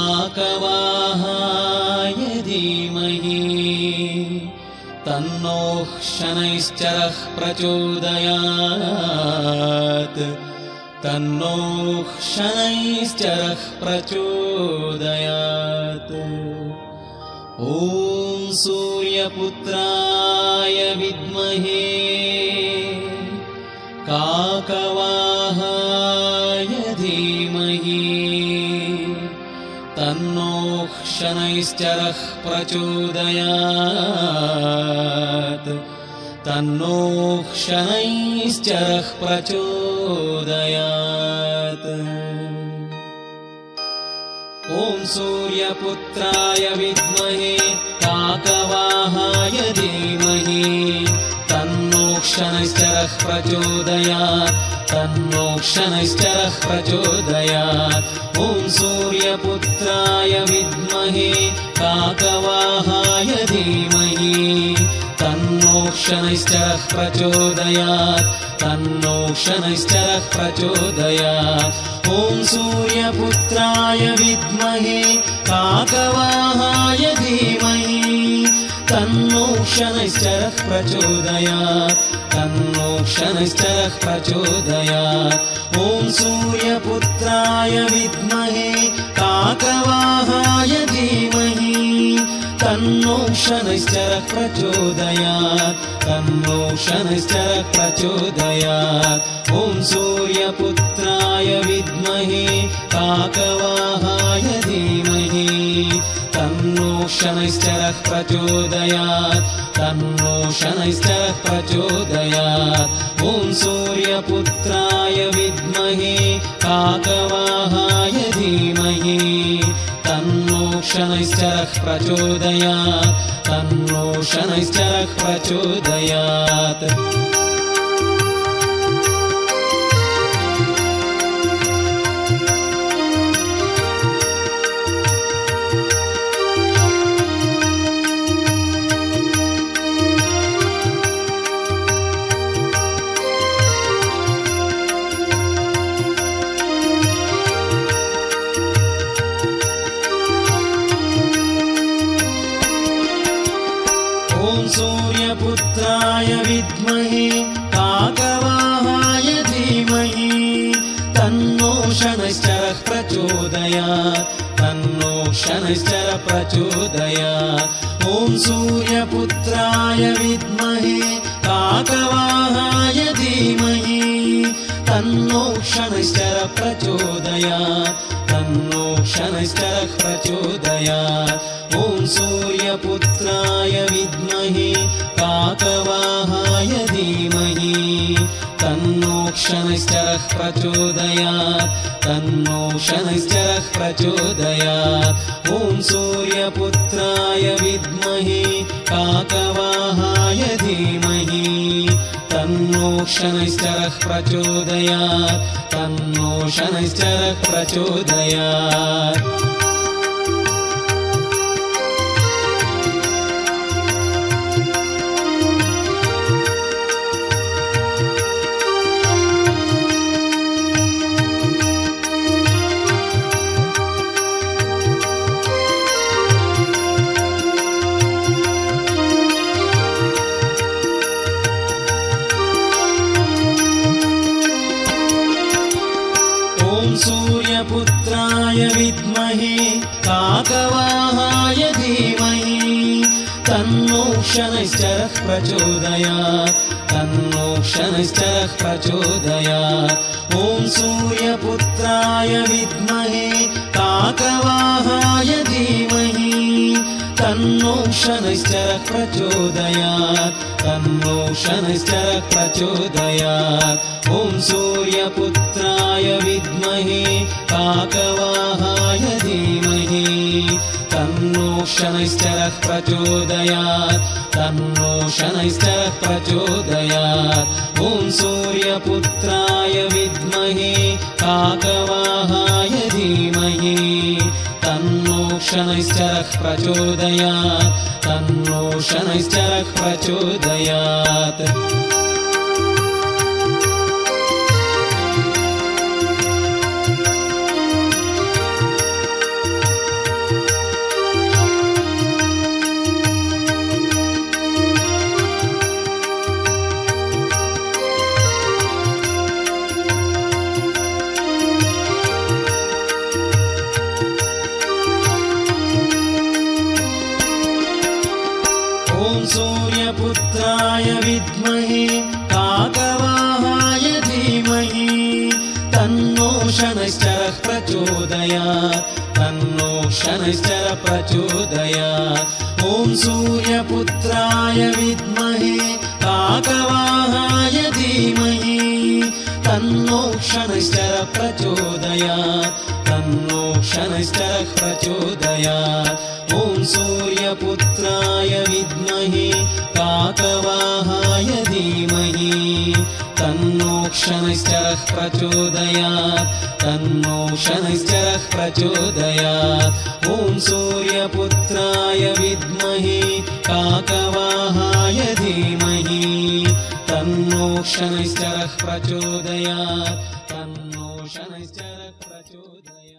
काकवाहाय धीमहि तन्नोः शनैश्चरः प्रचोदयात्। तन्नोः शनैश्चरः प्रचोदयात्। ॐ सूर्यपुत्राय विद्महे। काकवाहाय शनैश्चरः प्रचोदयात्। तन्नोः शनैश्चरः प्रचोदयात्। ॐ सूर्यपुत्राय विद्महे काकवाहाय धीमहि। तन्नो शनैश्चरः प्रचोदयात्। तन्नो शनैश्चरः प्रचोदयात्। ॐ सूर्यपुत्राय विद्महे काकवाहाय धीमहि। तन्नो शनैश्चरः प्रचोदयात् तन्नो शनैश्चरः प्रचोदयात्। ॐ सूर्यपुत्राय विद्महे काकवाहाय धीमहि। तन्नो शनैश्चरः प्रचोदयात् तन्नो शनैश्चरः प्रचोदयात्। ॐ सूर्यपुत्राय विद्महे काकवाहाय धीमहि। तन्नो शनैश्चरः प्रचोदयात्। तन्नो शनैश्चरः प्रचोदयात्। ॐ सूर्यपुत्राय विद्महे। काकवाहाय धीमहि शनैश्चरः प्रचोदयात् तन्नो शनैश्चरः प्रचोदयात् ॐ सूर्यपुत्राय विद्महे काकवाहाय धीमहि। तन्नो शनैश्चरः प्रचोदयात् तन्नो शनैश्चरः प्रचोदयात् काकवाहाय धीमहि तन्नो शनैश्चरः प्रचोदयात् तन्नो शनैश्चर प्रचोदयात्। ॐ सूर्यपुत्राय विद्महे काकवाहाय धीमहि तन्नो शनैश्चर प्रचोदयात् तन्नो शनैश्चरः प्रचोदयात्। ॐ सूर्यपुत्राय विद्महे काकवाहाय धीमहि। तन्नो शनैश्चरः प्रचोदयात् तन्नो शनैश्चरः प्रचोदयात्। ॐ सूर्यपुत्राय विद्महे काकवाहाय धीमहि। तन्नो शनैश्चरः प्रचोदयात् तन्नो शनैश्चरः प्रचोदयात् शनैश्चरः प्रचोदयात् तन्नो शनैश्चरः प्रचोदयात् ॐ सूर्यपुत्राय विद्महे काकवाहाय धीमहि। तन्नो शनैश्चरः प्रचोदयात् तन्नो शनैश्चरः प्रचोदयात् ॐ सूर्यपुत्राय विद्महे काकवाहाय धीमहि तन्नो शनैश्चरः प्रचोदयात् तन्नो शनैश्चरः प्रचोदयात्। ॐ सूर्यपुत्राय विद्महे काकवाहाय धीमहि। तन्नो शनैश्चरः प्रचोदयात् तन्नो शनैश्चरः प्रचोदयात् सूर्यपुत्राय विद्महे काकवाहाय धीमहि। तन्नो शनैश्चरः प्रचोदयात् तन्नो शनैश्चर प्रचोदयात्। ॐ सूर्यपुत्राय विद्महे काकवाहाय धीमहि। तन्नो शनैश्चर प्रचोदयात् तन्नो शनैश्चरः प्रचोदयात्। ॐ सूर्यपुत्राय विद्महे काकवाहाय धीमहि। तन्नो शनैश्चरः प्रचोदयात् तन्नो शनैश्चरः प्रचोदयात्। ॐ सूर्यपुत्राय विद्महे काकवाहाय धीमहि। तन्नो शनैश्चरः प्रचोदयात् तन्नो शनैश्चरः प्रचोदयात्